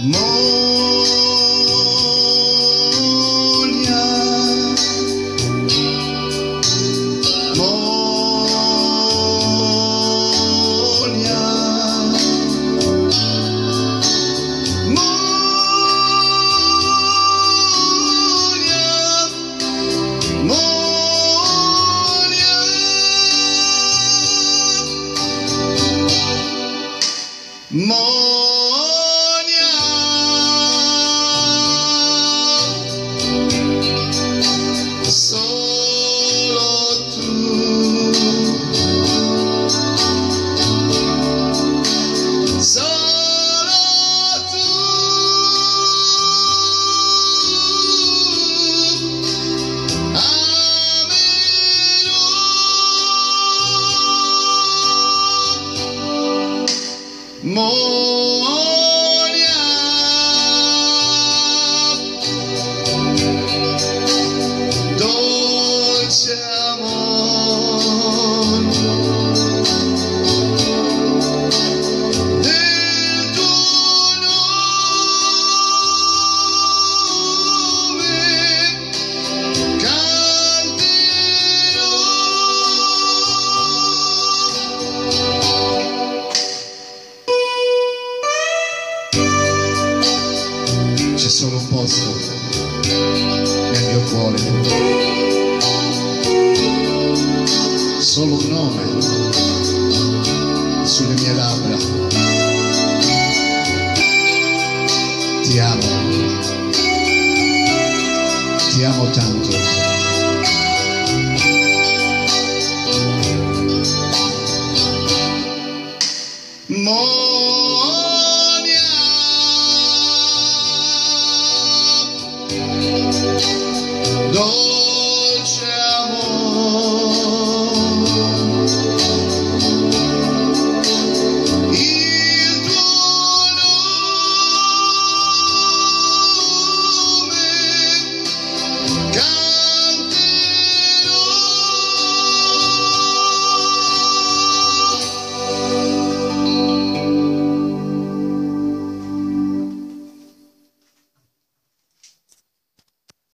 Solo Moria. Solo un posto nel mio cuore, solo un nome sulle mie labbra. Ti amo, ti amo tanto.